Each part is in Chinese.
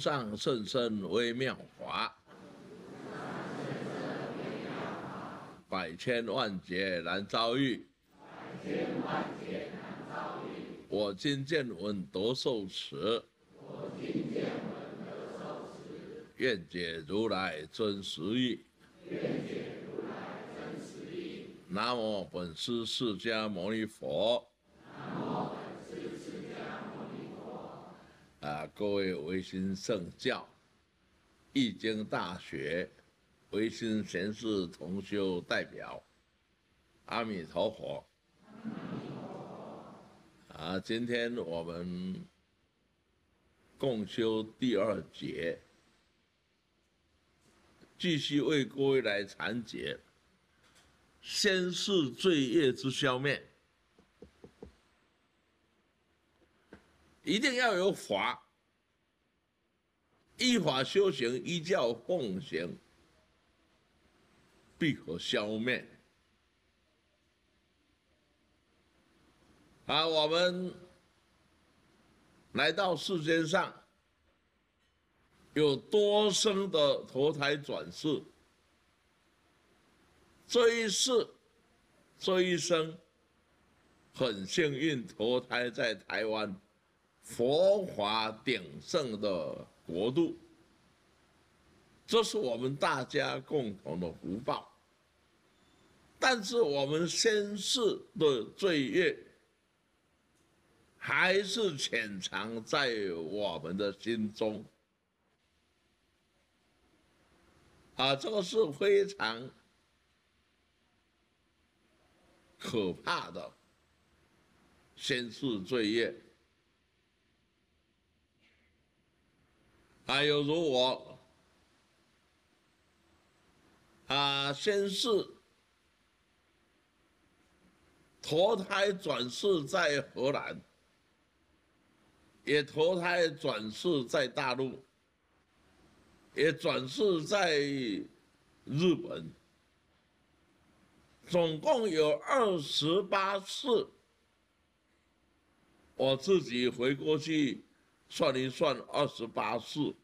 上甚深微妙法，百千万劫难遭遇。我今见闻得受持，愿解如来真实义。南无本师释迦牟尼佛。啊，各位维新圣教、易经大学、维新贤士同修代表，阿弥陀佛。啊，今天我们共修第二节，继续为各位来阐解先世罪业之消灭。一定要有法，依法修行，依教奉行，必可消灭。啊，我们来到世间上，有多生的投胎转世，这一世，这一生，很幸运投胎在台湾。佛法鼎盛的国度，这是我们大家共同的福报。但是我们先世的罪业，还是潜藏在我们的心中。啊，这个是非常可怕的先世罪业。还有如我啊，先是投胎转世在荷兰，也投胎转世在大陆，也转世在日本，总共有二十八世。我自己回过去算一算，二十八世。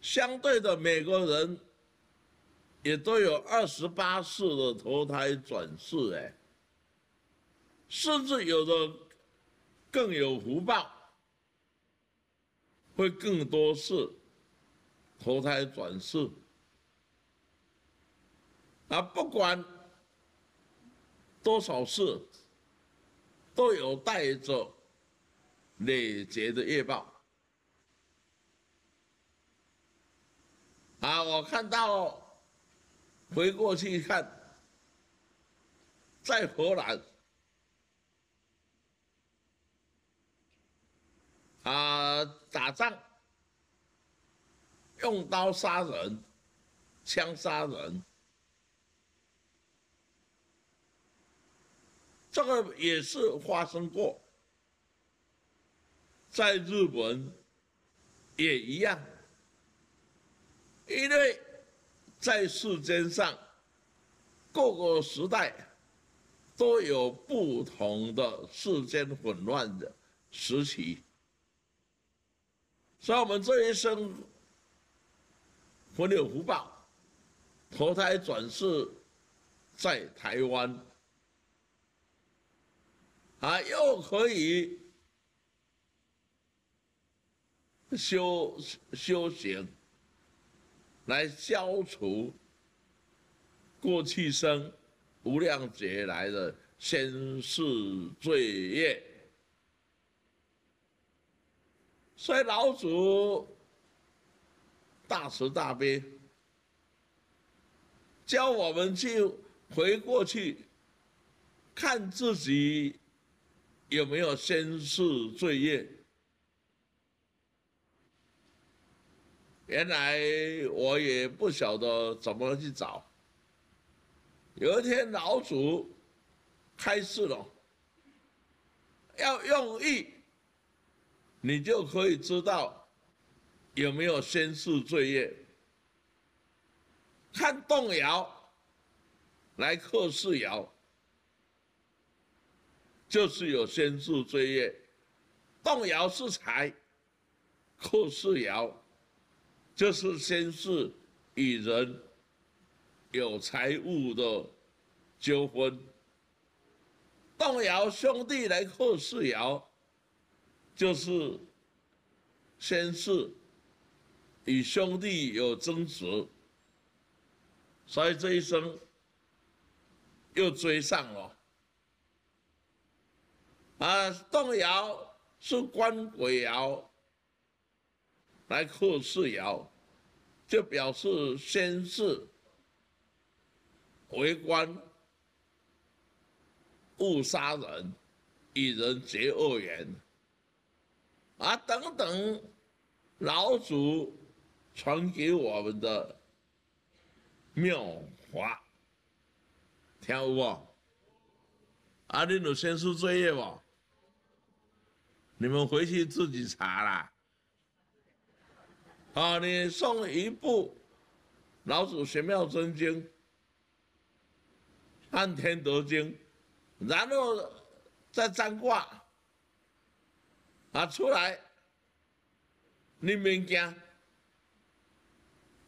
相对的，每个人也都有二十八世的投胎转世，哎，甚至有的更有福报，会更多次投胎转世。啊，不管多少次，都有带着累劫的业报。啊，我看到回过去看，在荷兰啊打仗，用刀杀人，枪杀人，这个也是发生过，在日本也一样。因为在世间上，各个时代都有不同的世间混乱的时期，所以我们这一生很有福报，投胎转世在台湾，啊，又可以修修行。来消除过去生无量劫来的先世罪业，所以老祖大慈大悲，教我们去回过去看自己有没有先世罪业。原来我也不晓得怎么去找。有一天老祖开示了，要用意，你就可以知道有没有先世罪业。看动摇来克世爻，就是有先世罪业。动摇是财，克世爻就是先世与人有财物的纠纷。动摇兄弟来克世爻，就是先世与兄弟有争执。所以这一生又追上了啊！动摇是官鬼爻来克世爻，就表示先世为官误杀人，与人结恶缘啊等等，老祖传给我们的。妙法，听有无？啊，你有先书作业无？你们回去自己查啦。啊，你送一部《老子玄妙真经》、《按天德经》，然后再占卦，啊，出来，你免惊，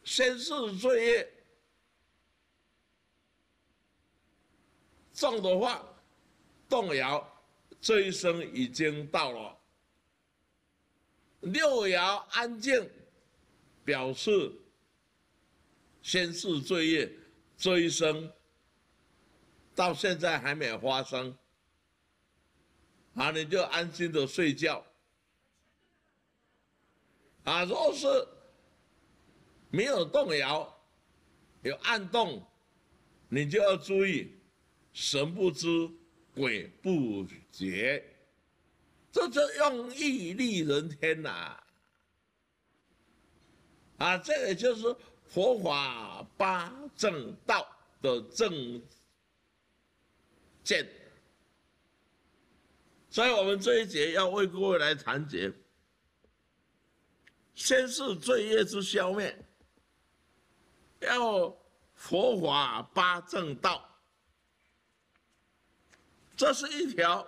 先世罪业。重的话，动摇，这一生已经到了。六爻安静，表示先世罪业，这一生到现在还没有发生，啊，你就安心的睡觉。啊，若是没有动摇，有暗动，你就要注意。神不知鬼不觉，这就用意利人天呐！啊这个就是佛法八正道的正见。所以我们这一节要为各位来谈解，先是罪业之消灭，要佛法八正道。这是一条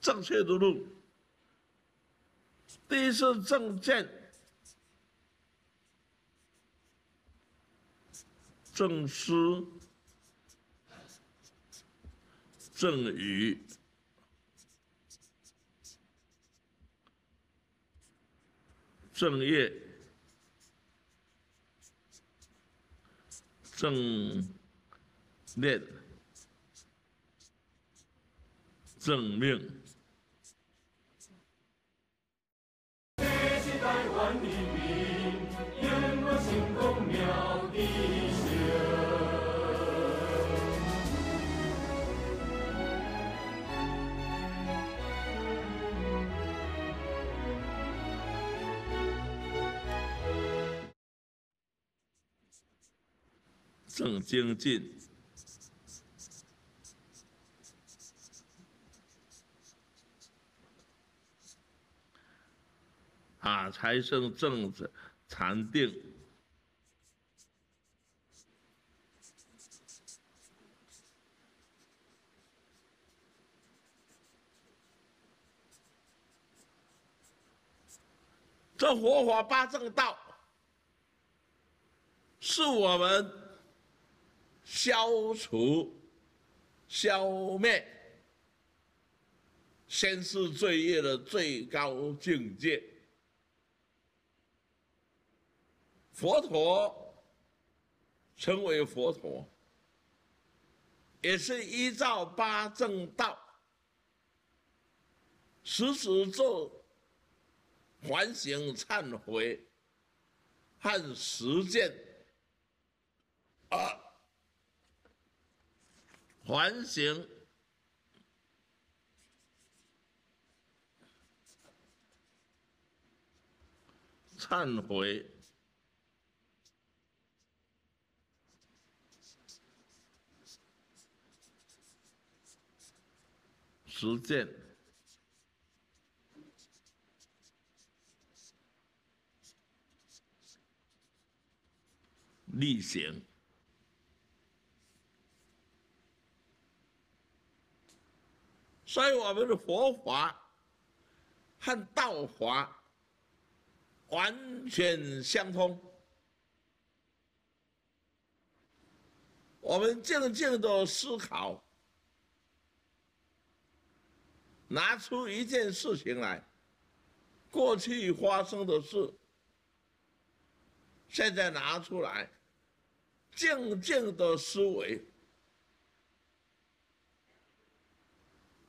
正确的路。第一是正见、正思、正语、正业、正念。正命。正精进。啊，财生正子禅定，这佛法八正道，是我们消除、消灭先世罪业的最高境界。佛陀成为佛陀，也是依照八正道，时时做反省、忏悔和实践，啊，环形忏悔。实践例行。所以我们的佛法和道法完全相通。我们静静的思考，拿出一件事情来，过去发生的事，现在拿出来，静静的思维，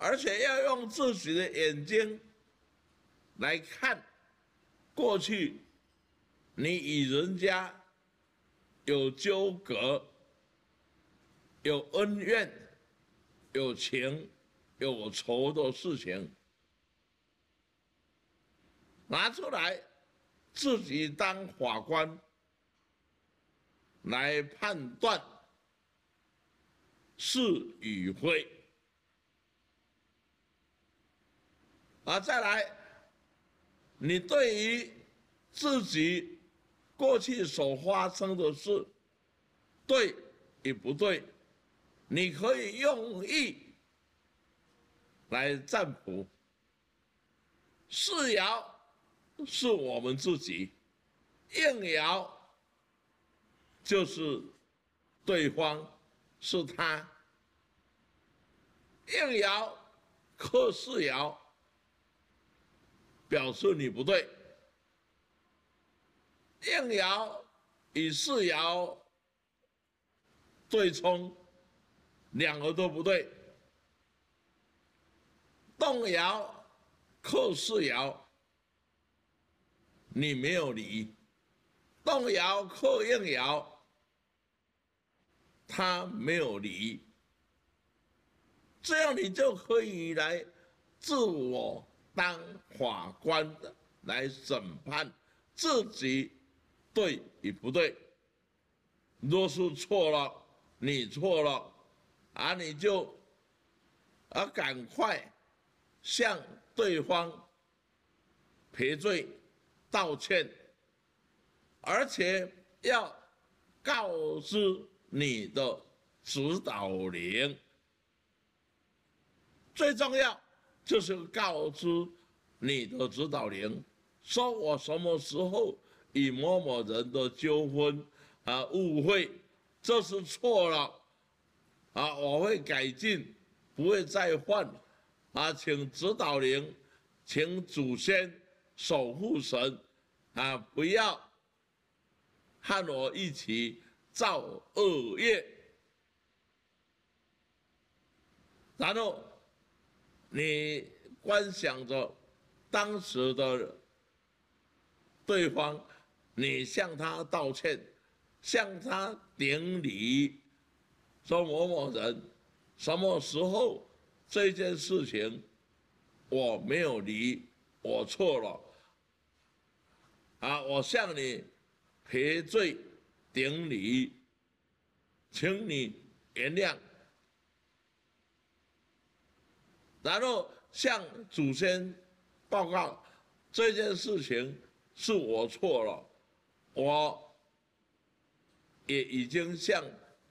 而且要用自己的眼睛来看过去，你与人家有纠葛。有恩怨、有情、有仇的事情，拿出来自己当法官来判断是与非，啊，再来，你对于自己过去所发生的事，对与不对？你可以用意来占卜，四爻是我们自己，应爻就是对方是他，应爻克四爻表示你不对，应爻与四爻对冲。两个都不对，动爻克四爻，你没有理；动爻克应爻，他没有理。这样你就可以来自我当法官的来审判自己对与不对。若是错了，你错了。啊，你就啊赶快向对方赔罪道歉，而且要告知你的指导灵。最重要就是告知你的指导灵，说我什么时候与某某人的纠纷啊误会，这是错了。啊，我会改进，不会再犯。啊，请指导灵，请祖先、守护神，啊，不要和我一起造恶业。然后，你观想着当时的对方，你向他道歉，向他顶礼。说某某人什么时候这件事情我没有离，我错了啊！我向你赔罪顶礼，请你原谅，然后向祖先报告这件事情是我错了，我也已经向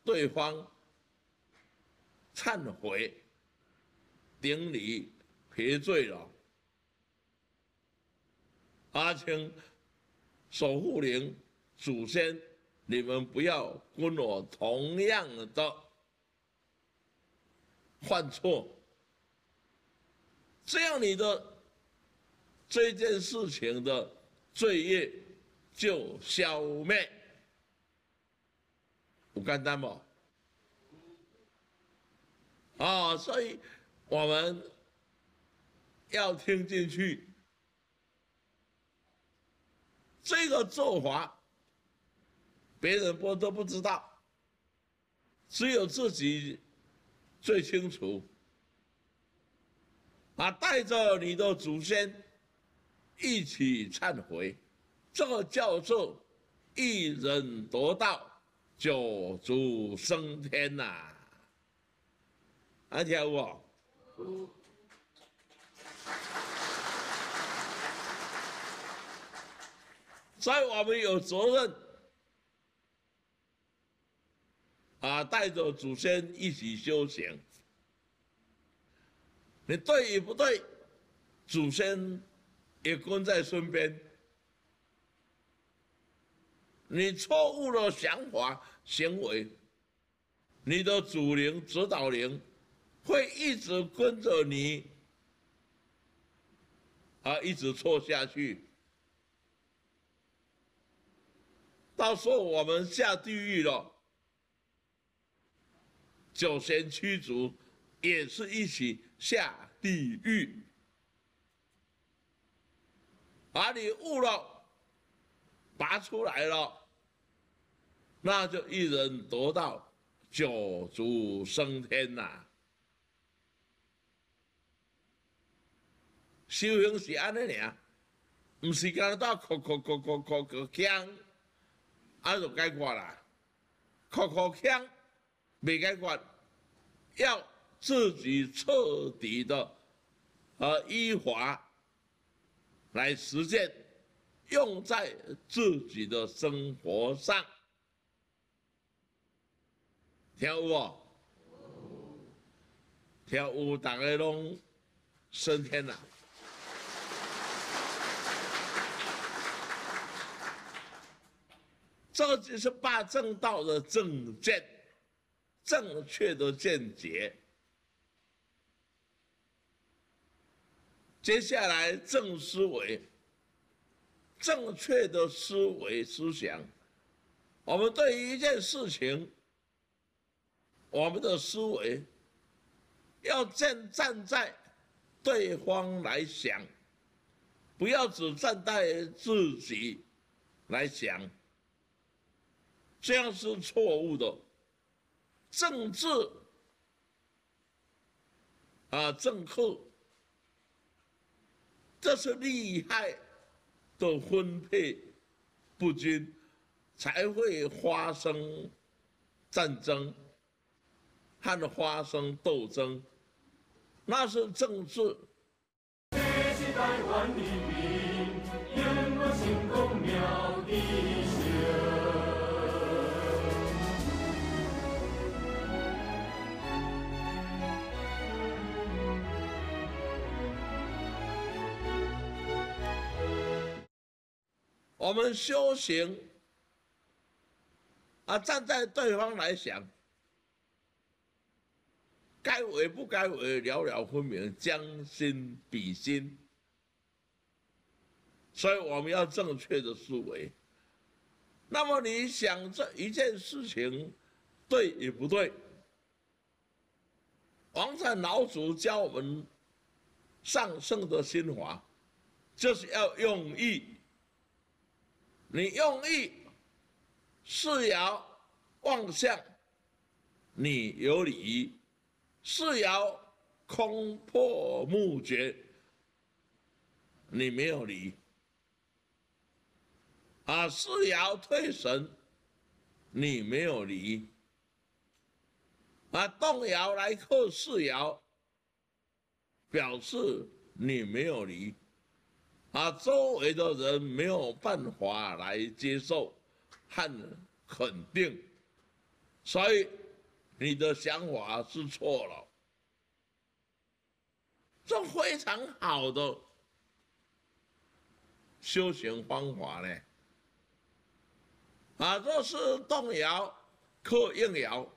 对方。忏悔、顶礼、赔罪了。阿青、守护灵、祖先，你们不要跟我同样的犯错，这样你的这件事情的罪业就消灭。不简单吗？啊，所以我们要听进去。这个做法，别人不都不知道，只有自己最清楚。啊，带着你的祖先一起忏悔，这个叫做一人得道，九族升天呐。安听有无？所以我们有责任啊，带着祖先一起修行。你对与不对，祖先也跟在身边。你错误的想法、行为，你的主灵、指导灵会一直跟着你，啊，一直错下去。到时候我们下地狱了，九仙驱逐也是一起下地狱，把你悟了，拔出来了，那就一人得到九族升天呐。修行是安尼尔，唔是干到哭哭哭哭哭哭强。啊，就解决啦！哭哭腔未解决，要自己彻底的和依法来实践，用在自己的生活上。听有无？听有，大家拢升天啦！这就是八正道的正见、正确的见解。接下来正思维、正确的思维思想，我们对于一件事情，我们的思维要站站在对方来想，不要只站在自己来想。这样是错误的，政治啊，政客，这是利害的分配不均，才会发生战争和发生斗争，那是政治。我们修行啊，站在对方来想，该为不该为，了了分明，将心比心。所以我们要正确的思维。那么你想这一件事情对与不对？王禅老祖教我们上圣的心法，就是要用意。你用意是爻望向，你有理；是爻空破木绝，你没有理。啊，是爻退神，你没有理。啊，动摇来克是爻，表示你没有理。啊，周围的人没有办法来接受和肯定，所以你的想法是错了。这非常好的修行方法呢。啊，若是动摇、克应爻，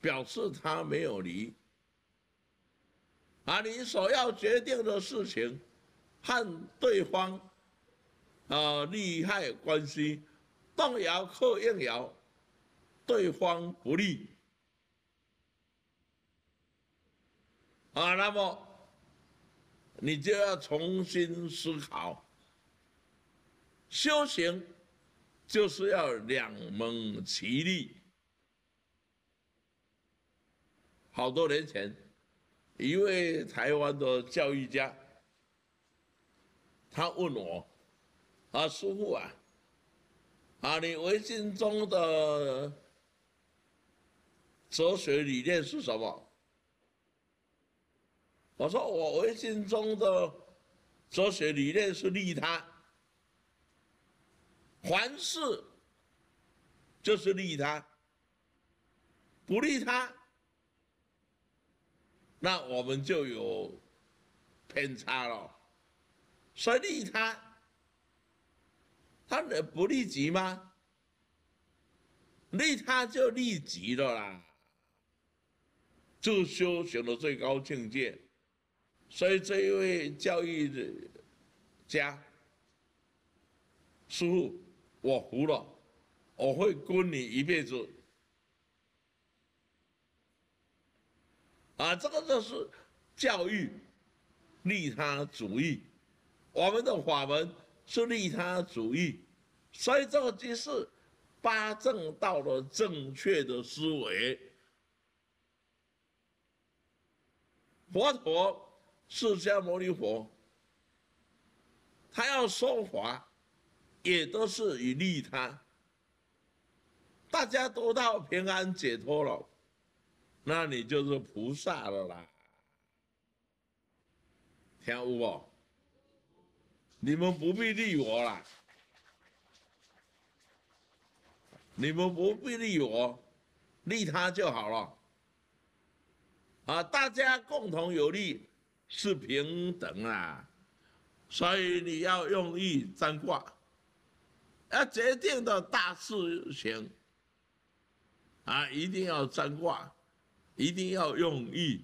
表示他没有离。啊，你所要决定的事情。和对方啊利害关系动摇、或应摇，对方不利啊，那么你就要重新思考。修行就是要两门齐力。好多年前，一位台湾的教育家。他问我：“啊，师傅啊，啊，你微信中的哲学理念是什么？”我说：“我微信中的哲学理念是利他，凡事就是利他。不利他，那我们就有偏差了。所以利他，他能不利己吗？利他就利己了啦，就修行的最高境界。所以这一位教育的家师傅，我服了，我会跟你一辈子。啊，这个就是教育利他主义。我们的法门是利他主义，所以这个就是八正道的正确的思维。佛陀释迦牟尼佛，他要说法，也都是以利他。大家都到平安解脱了。那你就是菩萨了啦，听有无？你们不必利我啦，你们不必利我，利他就好了。啊，大家共同有利是平等啊，所以你要用意占卦，要决定的大事情。啊，一定要占卦。一定要用意，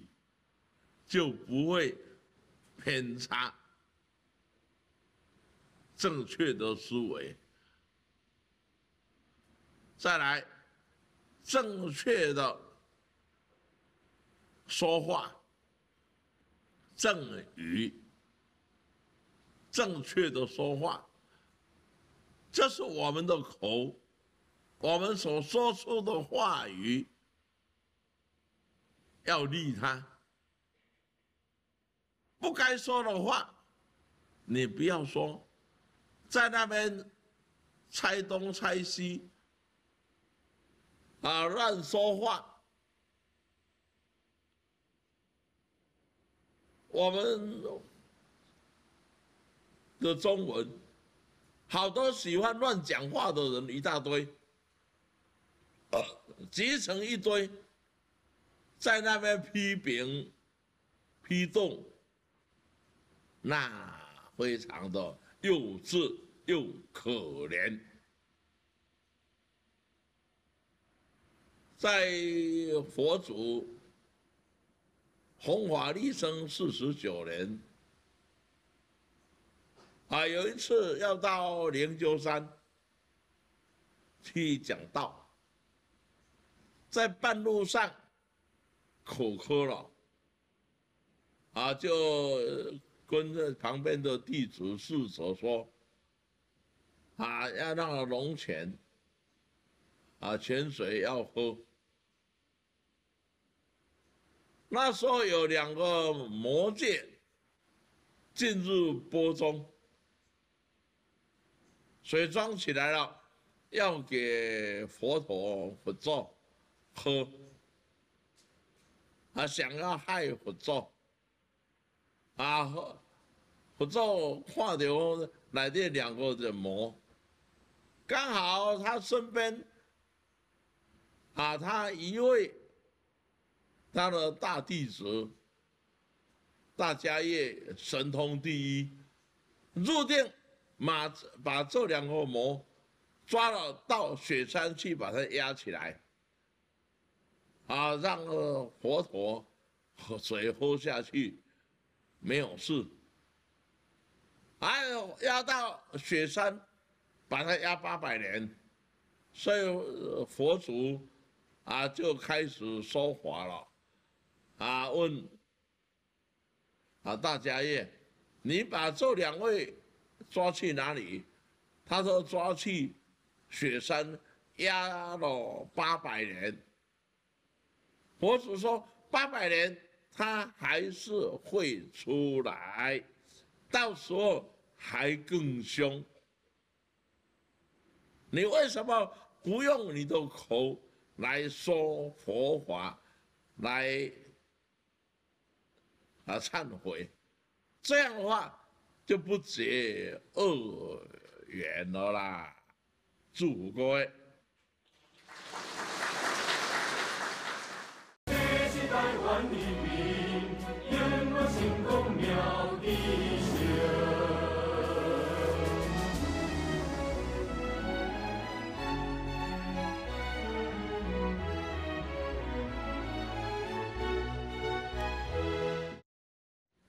就不会偏差。正确的思维。再来，正确的说话，正语，正确的说话，这是我们的口，我们所说出的话语。要利他，不该说的话，你不要说，在那边猜东猜西，啊，乱说话。我们的中文，好多喜欢乱讲话的人一大堆，集成一堆。在那边批评、批动，那非常的幼稚又可怜。在佛祖弘法立生四十九年，啊，有一次要到灵鹫山去讲道，在半路上。口渴了，啊，就跟着旁边的弟子侍者说，啊，要让龙泉，啊，泉水要喝。那时候有两个魔界进入钵中，水装起来了，要给佛陀佛祖喝。啊，想要害佛祖，啊，佛祖看到来这两个人魔，刚好他身边，啊，他一位他的大弟子，大家业神通第一，入定马把这两个魔抓了到雪山去，把他压起来。啊，让佛陀喝水喝下去，没有事。还有压到雪山，把它压八百年，所以佛祖啊就开始说法了。啊，问啊大家业，你把这两位抓去哪里？他说抓去雪山压了八百年。佛祖说：“八百年，他还是会出来，到时候还更凶。你为什么不用你的口来说佛法，来啊忏悔？这样的话就不结恶缘了啦。”祝福各位。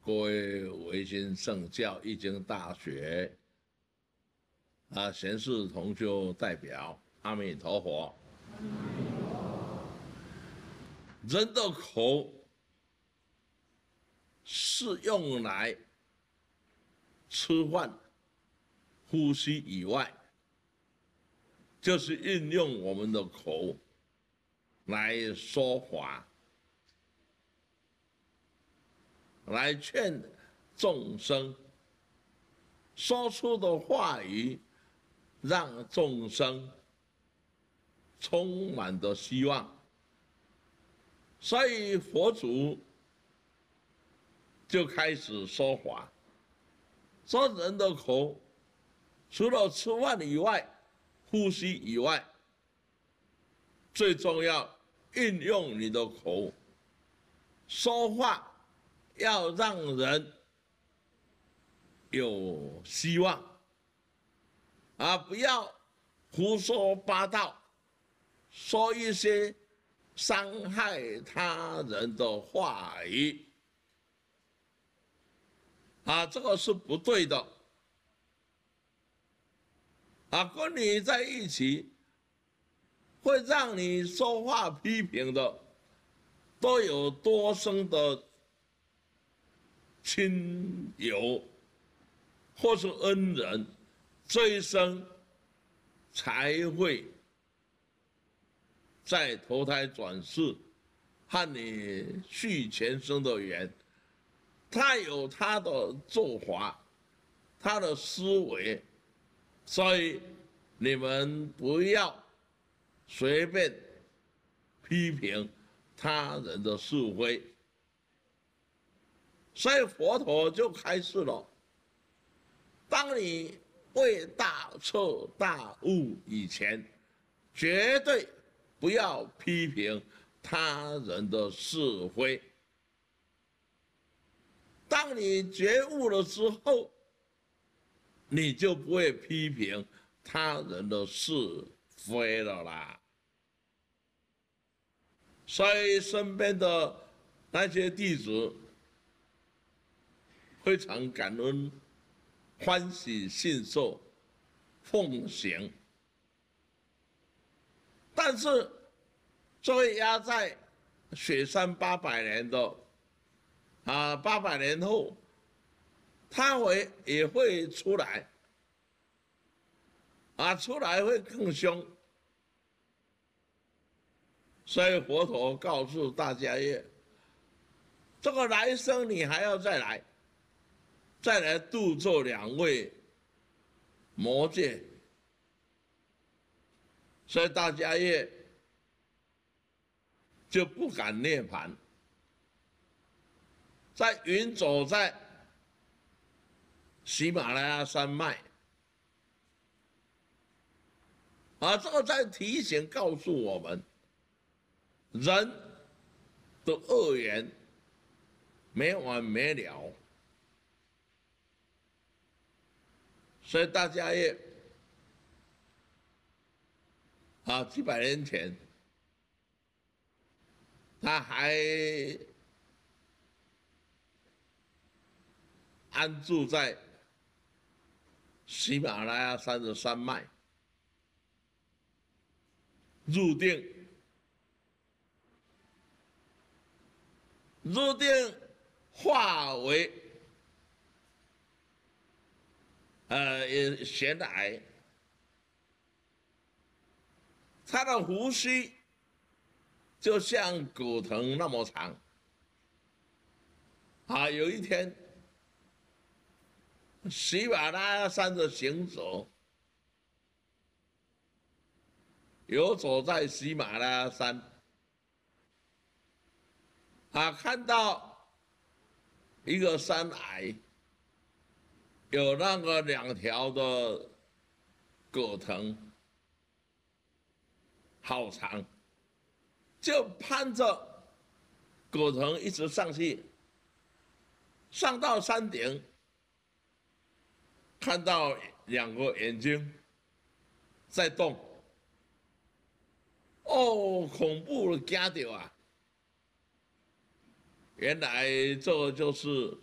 各位维新圣教易经大学啊，贤士同修代表，阿弥陀佛。人的口是用来吃饭、呼吸以外，就是运用我们的口来说话。来劝众生说出的话语，让众生充满着希望。所以佛祖就开始说法，说人的口除了吃饭以外，呼吸以外，最重要运用你的口说话。要让人有希望，啊不要胡说八道，说一些伤害他人的话语，啊，这个是不对的。啊，跟你在一起，会让你说话批评的，都有多生的。亲友或是恩人，这一生才会在投胎转世，和你续前生的缘。他有他的做法，他的思维，所以你们不要随便批评他人的是非。所以佛陀就开示了：当你未大彻大悟以前，绝对不要批评他人的是非；当你觉悟了之后，你就不会批评他人的是非了啦。所以身边的那些弟子。非常感恩，欢喜信受，奉行。但是，作为压在雪山八百年的，啊，八百年后，他会也会出来，啊，出来会更凶。所以佛陀告诉大家耶，这个来生你还要再来。再来度做两位魔界，所以大家也就不敢涅槃，在云走在喜马拉雅山脉，啊，这个在提醒告诉我们，人的恶缘没完没了。所以大家也啊，几百年前，他还安住在喜马拉雅山的山脉，入定，入定化为。呃，也显矮，他的胡须就像骨藤那么长。啊，有一天，喜马拉雅山的行走，游走在喜马拉雅山，啊，看到一个山崖。有那个两条的葛藤，好长，就攀着狗藤一直上去，上到山顶，看到两个眼睛在动，哦，恐怖的惊到啊！原来这就是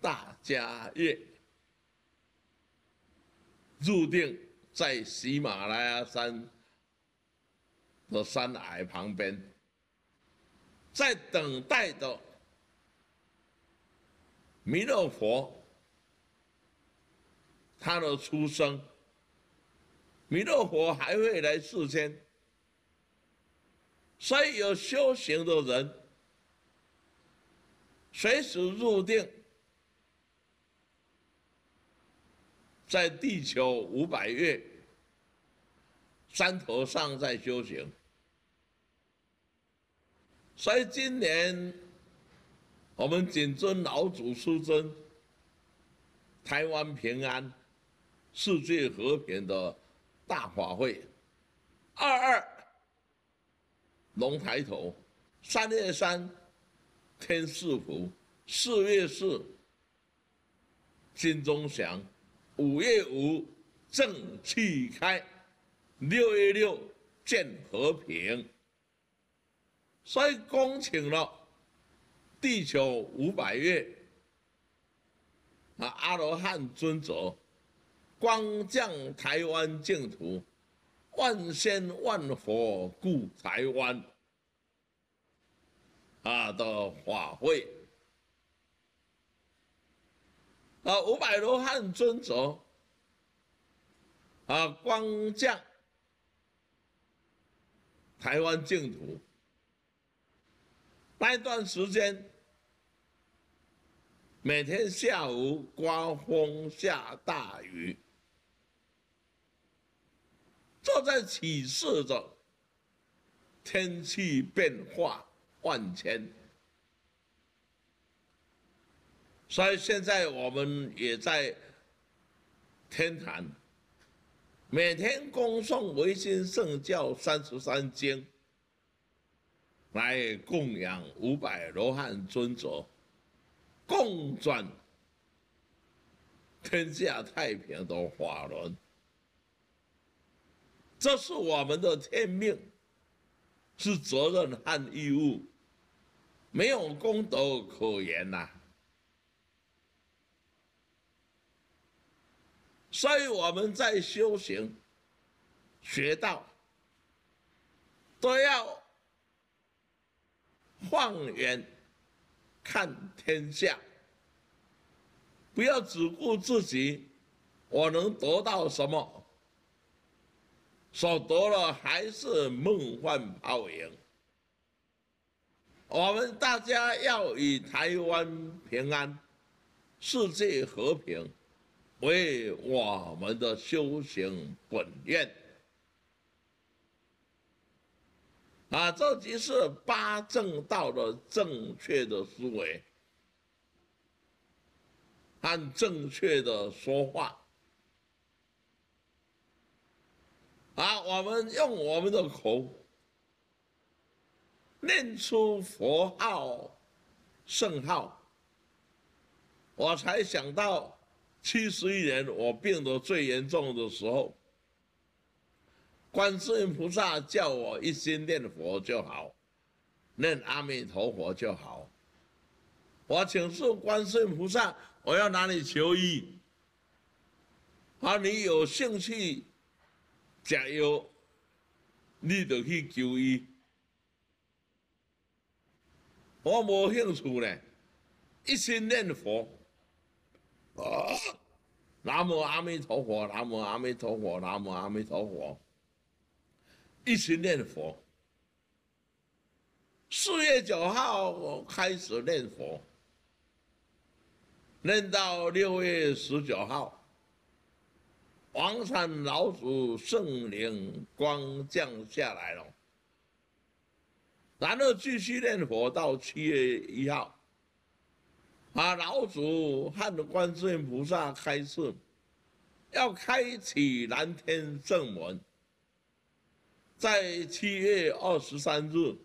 大家乐，入定在喜马拉雅山的山崖旁边。在等待的弥勒佛，他的出生，弥勒佛还会来世间，所以有修行的人，随时入定，在地球五百月山头上在修行。所以今年我们谨遵老祖师尊，台湾平安、世界和平的大法会，二二龙抬头，三月三天赐福，四月四金钟祥，五月五正气开，六月六见和平。所以恭请了地球五百月啊阿罗汉尊者光降台湾净土，万仙万佛顾台湾啊的法会啊五百罗汉尊者啊光降台湾净土。那一段时间，每天下午刮风下大雨，这在启示着天气变化万千。所以现在我们也在天坛，每天恭诵维新圣教三十三经。来供养五百罗汉尊者，共转天下太平的法轮，这是我们的天命，是责任和义务，没有功德可言呐。所以我们在修行、学道，都要。放眼看天下，不要只顾自己，我能得到什么？所得了还是梦幻泡影。我们大家要以台湾平安、世界和平为我们的修行本愿。啊，这就是八正道的正确的思维，和正确的说话。啊，我们用我们的口念出佛号、圣号，我才想到七十一年我病得最严重的时候。观世音菩萨叫我一心念佛就好，念阿弥陀佛就好。我请示观世音菩萨，我要哪里求医？啊，你有兴趣吃药，你就去求医。我无兴趣呢，一心念佛。啊，南无阿弥陀佛，南无阿弥陀佛，南无阿弥陀佛。一起念佛。四月九号开始念佛，念到六月十九号，黄山老祖圣灵光降下来了，然后继续念佛到七月一号，啊，老祖和观世音菩萨开示，要开启蓝天正门。在七月二十三日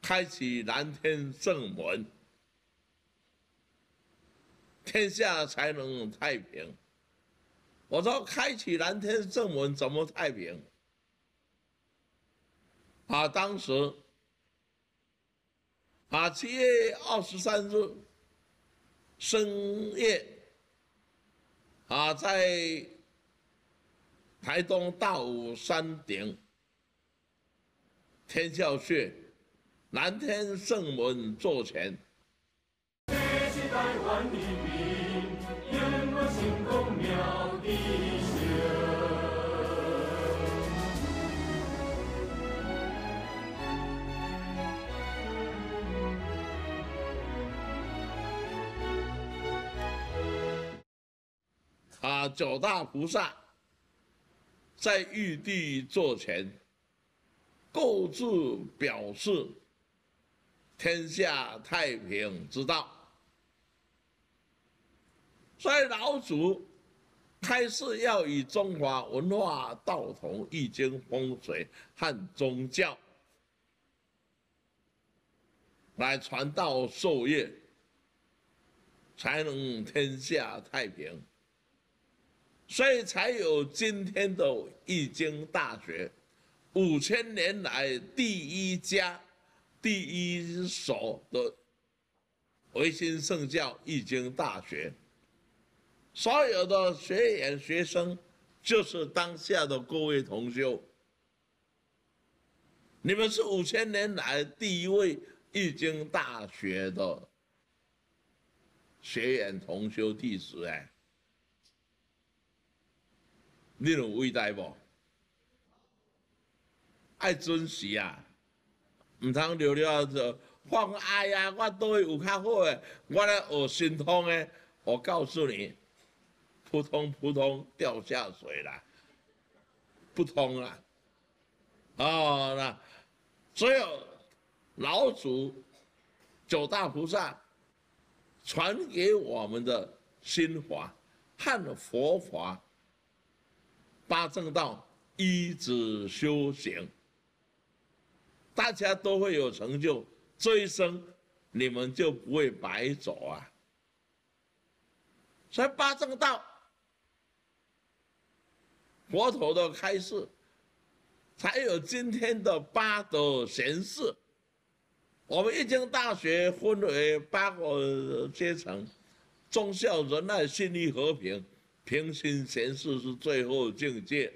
开启蓝天正门，天下才能太平。我说开启蓝天正门怎么太平？啊，当时啊七月二十三日深夜啊，在台东大武山顶天啸穴南天圣门坐前。九大菩萨在玉帝座前，构自表示天下太平之道。所以老祖开始要以中华文化、道统、易经、风水和宗教来传道授业，才能天下太平。所以才有今天的易经大学，五千年来第一家、第一所的维新圣教易经大学。所有的学员学生，就是当下的各位同修。你们是五千年来第一位易经大学的学员同修弟子哎。你有伟大无？爱珍惜啊！唔通聊聊就放哎呀！我都会有较好诶，我来学心通诶。我告诉你，扑通扑通掉下水了，不通了。哦，那所有老祖、九大菩萨传给我们的心法和佛法。八正道一直修行，大家都会有成就，这一生你们就不会白走啊！所以八正道，佛陀的开示，才有今天的八德贤士。我们易经大学分为八个阶层：忠孝仁爱信义和平。平心闲事是最后境界，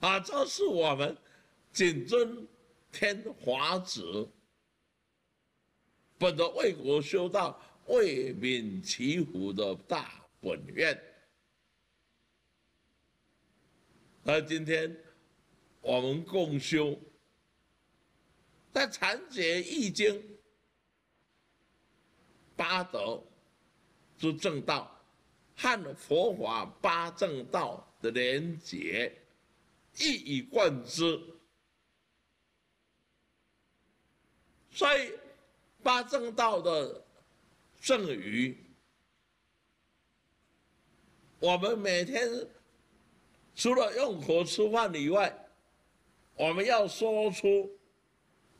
啊，这是我们谨遵天华旨，本着为国修道、为民祈福的大本愿。而今天我们共修，在禅解易经八德之正道。和佛法八正道的连结一以贯之，所以八正道的正语，我们每天除了用口吃饭以外，我们要说出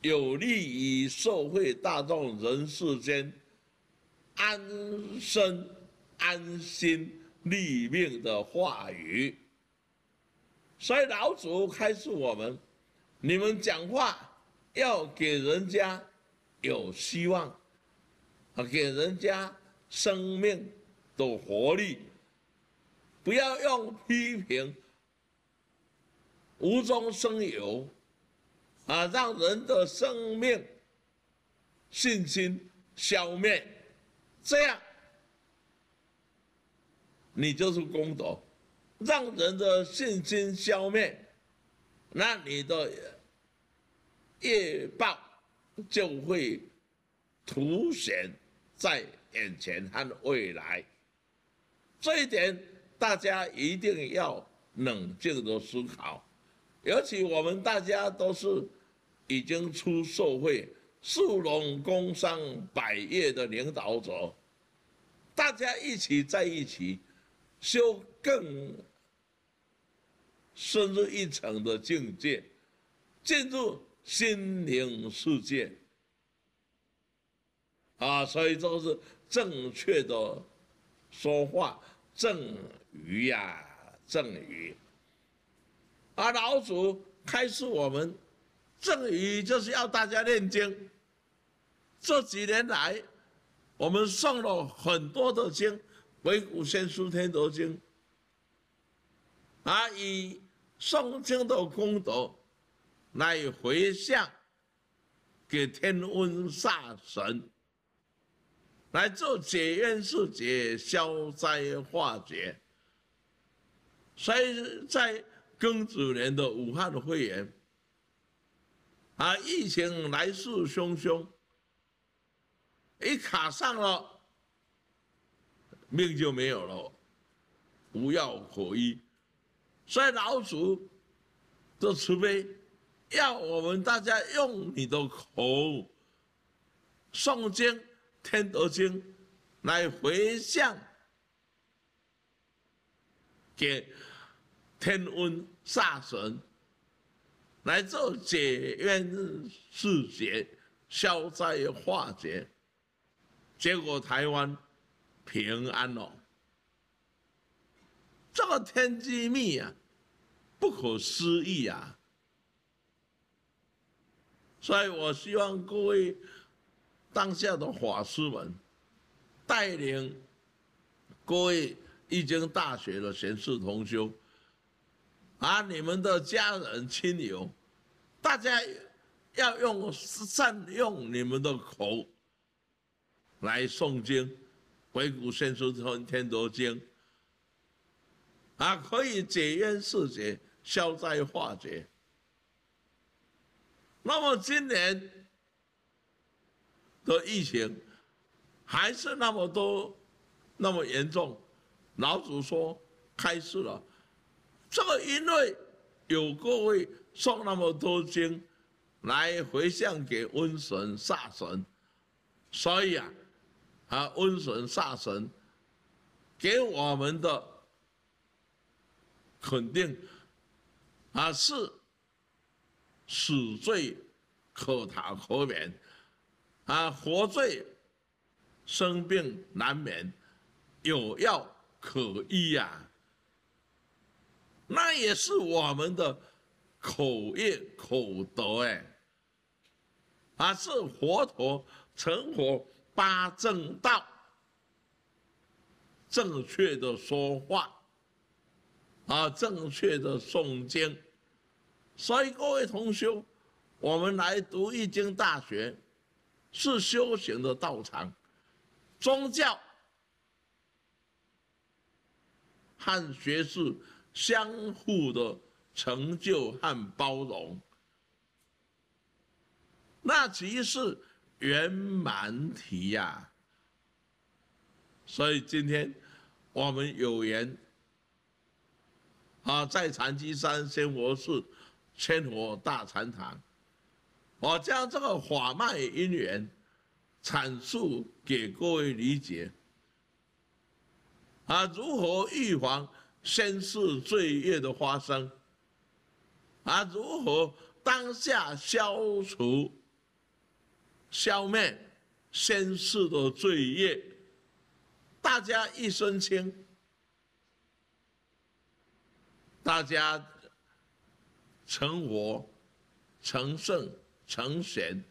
有利于社会大众人世间安身。安心立命的话语，所以老祖开示我们：你们讲话要给人家有希望，啊，给人家生命的活力，不要用批评无中生有，啊，让人的生命信心消灭，这样。你就是功德，让人的信心消灭，那你的业报就会凸显在眼前和未来。这一点大家一定要冷静的思考，尤其我们大家都是已经出社会、树农工商百业的领导者，大家一起在一起。修更深入一层的境界，进入心灵世界。啊，所以都是正确的说话，正语呀，正语。而老祖开示我们，正语就是要大家念经。这几年来，我们诵了很多的经，《维古先书天德经》，啊，以诵经的功德来回向给天温煞神，来做解冤释结、消灾化解。所以在庚子年的武汉肺炎，啊，疫情来势汹汹。一卡上了，命就没有了，无药可医。所以老祖的慈悲，要我们大家用你的口诵经《天德经》，来回向给天恩煞神，来做解冤释结、消灾化解。结果台湾平安哦，这个天机密啊，不可思议啊！所以我希望各位当下的法师们，带领各位易经大学的贤士同修，啊，你们的家人亲友，大家要用善用你们的口。来诵经，《鬼谷先书通天德经》，啊，可以解冤释结、消灾化解。那么今年的疫情还是那么多、那么严重，老祖说开始了，这个因为有各位诵那么多经来回向给瘟神煞神，所以啊。啊，瘟神煞神给我们的肯定啊，是死罪可逃可免，啊，活罪生病难免，有药可医呀。那也是我们的口业口德哎，啊，是佛陀成佛。八正道，正确的说话，啊，正确的诵经，所以各位同学，我们来读易经大学，是修行的道场，宗教和学士相互的成就和包容，那其实。圆满体呀，所以今天我们有缘啊，在禅机山仙佛寺千佛大禅堂，我将这个法脉因缘阐述给各位理解啊，如何预防先世罪业的发生啊，如何当下消除。消灭先世的罪业，大家一身轻，大家成佛、成圣、成贤，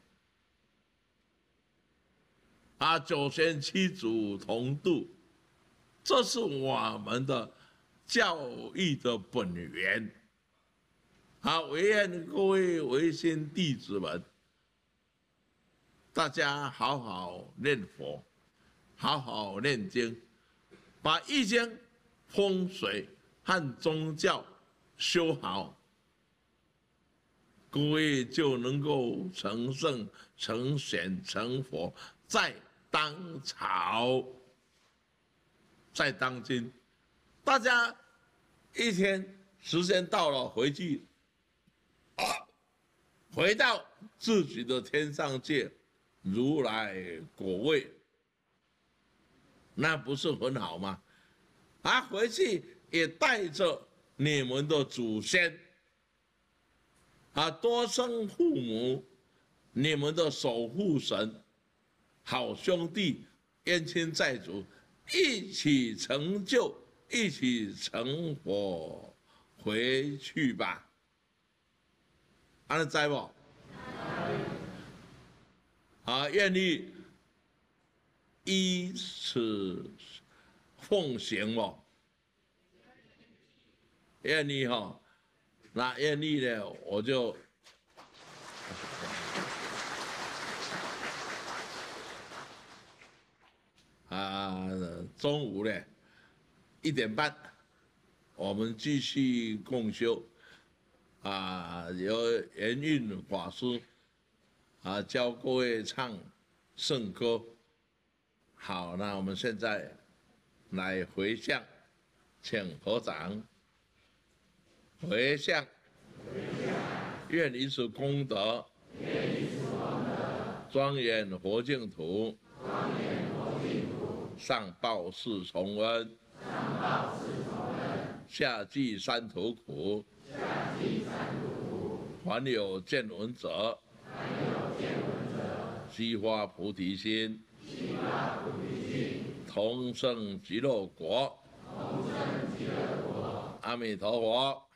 啊，九仙七祖同度，这是我们的教育的本源。啊，唯愿各位唯心弟子们。大家好好念佛，好好念经，把易经、风水和宗教修好，各位就能够成圣、成贤、成佛，在当朝，在当今。大家一天时间到了，回去，回到自己的天上界。如来果位，那不是很好吗？啊，回去也带着你们的祖先，啊，多生父母，你们的守护神，好兄弟，冤亲债主，一起成就，一起成佛，回去吧。安尼知不？啊，愿意依此奉行哦。愿意哈，那愿意呢，我就啊，中午呢一点半，我们继续共修。啊，由圆运法师啊教各位唱圣歌。好，那我们现在来回向，请合掌，回向，愿以此功德，庄严佛净土，庄严佛净土上报四重恩，下济三途苦。凡有见闻者，悉发菩提心，同生极乐国。阿弥陀佛。